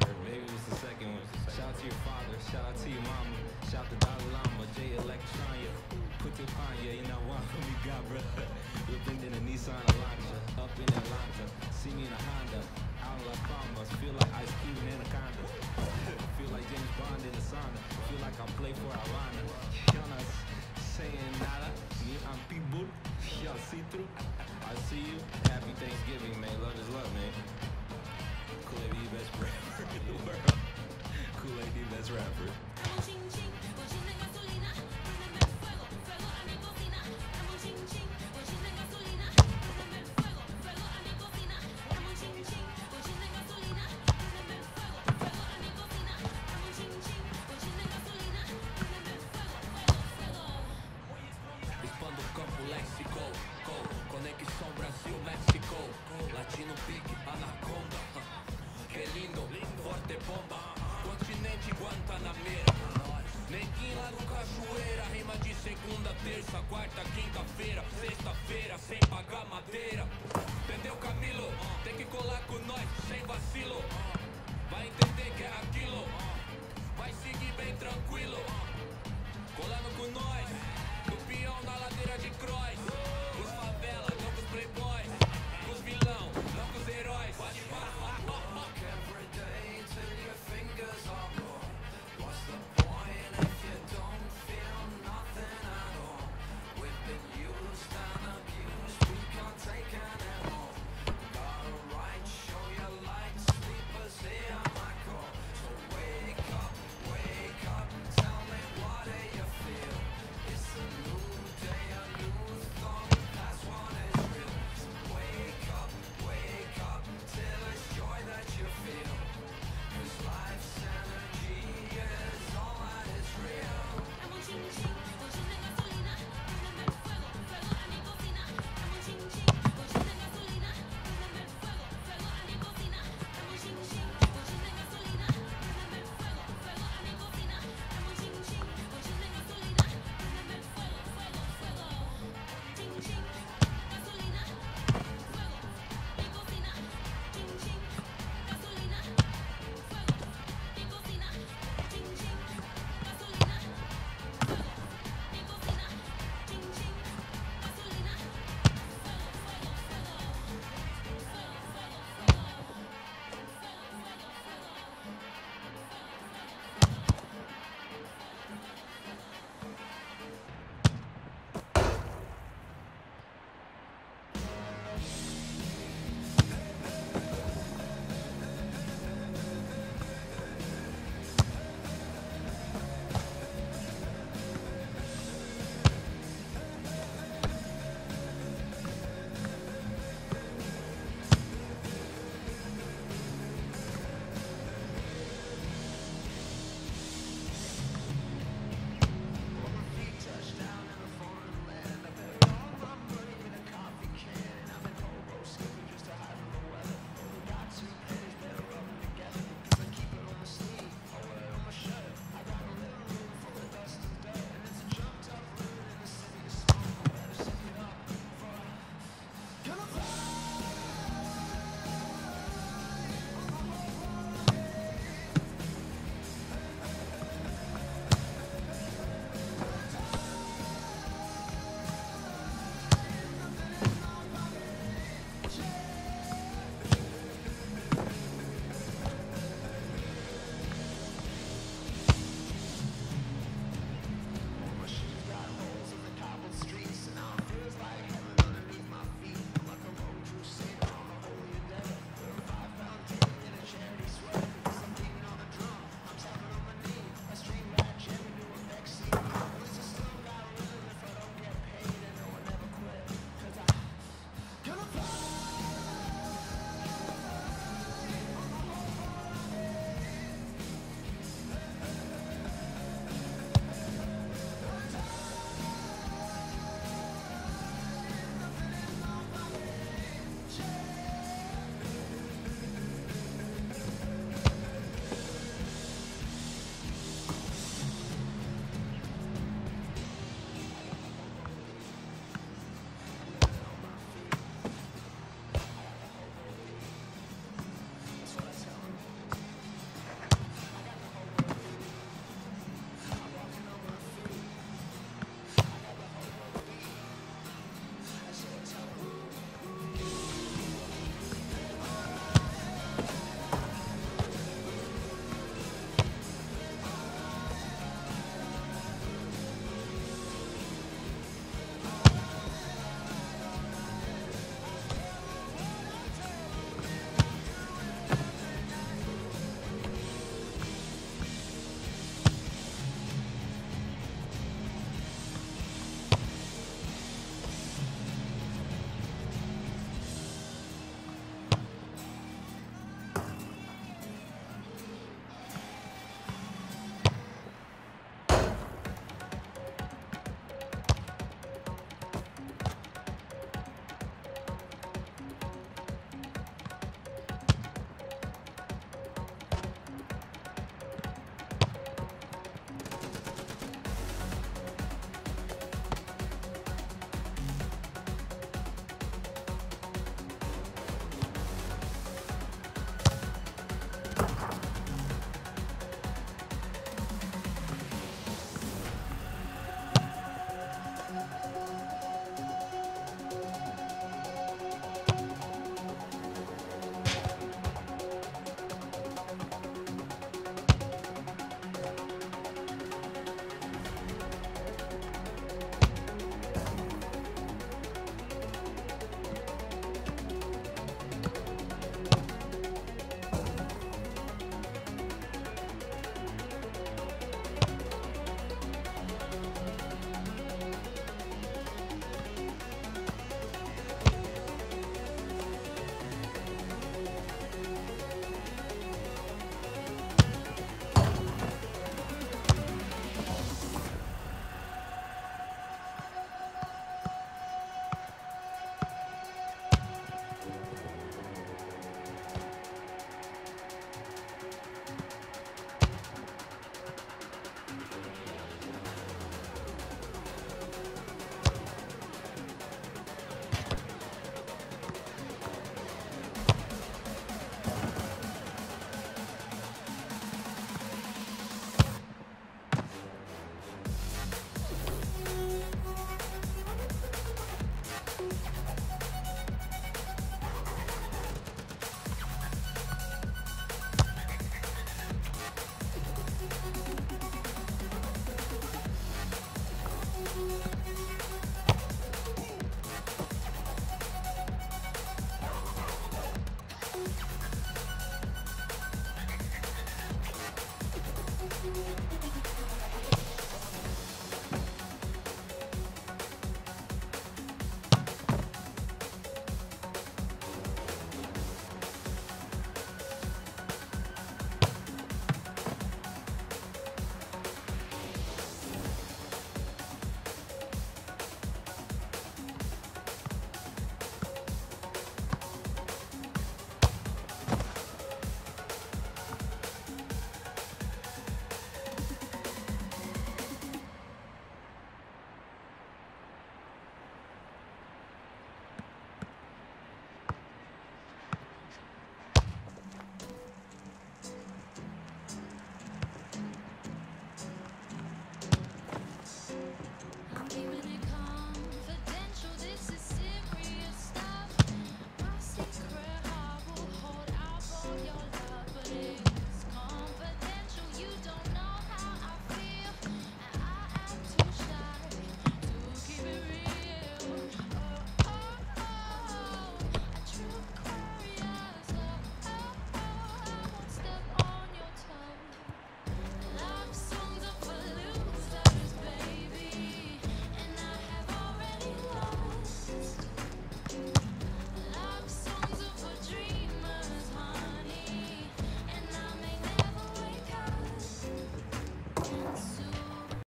the. Maybe it was the second one. Shout out to your father. Shout out to your mama. Shout out to Dalai Lama. J Electronia. Put your Panya. You know what? Me got, bro. Whipping in a Nissan Elantra. Up in Atlanta. See me in a Honda. Out in Palmas. Feel like Ice Cube in Anaconda. Feel like James Bond in the sauna. Feel like I play for Alana. Y'all not saying nada. Me, I'm people. Y'all see through. I see you. Happy Thanksgiving, man. Love is love, man. Conexão Brasil-México, latino pique, anaconda, que lindo, forte bomba, continente Guantanameira, neguinho lá no Cachoeira, rima de segunda, terça, quarta, quinta-feira, sexta-feira, sem pagar madeira, entendeu Camilo? Tem que colar com nós, sem vacilo, vai entender que é aquilo, vai seguir bem tranquilo. Colando com nós, do peão na ladeira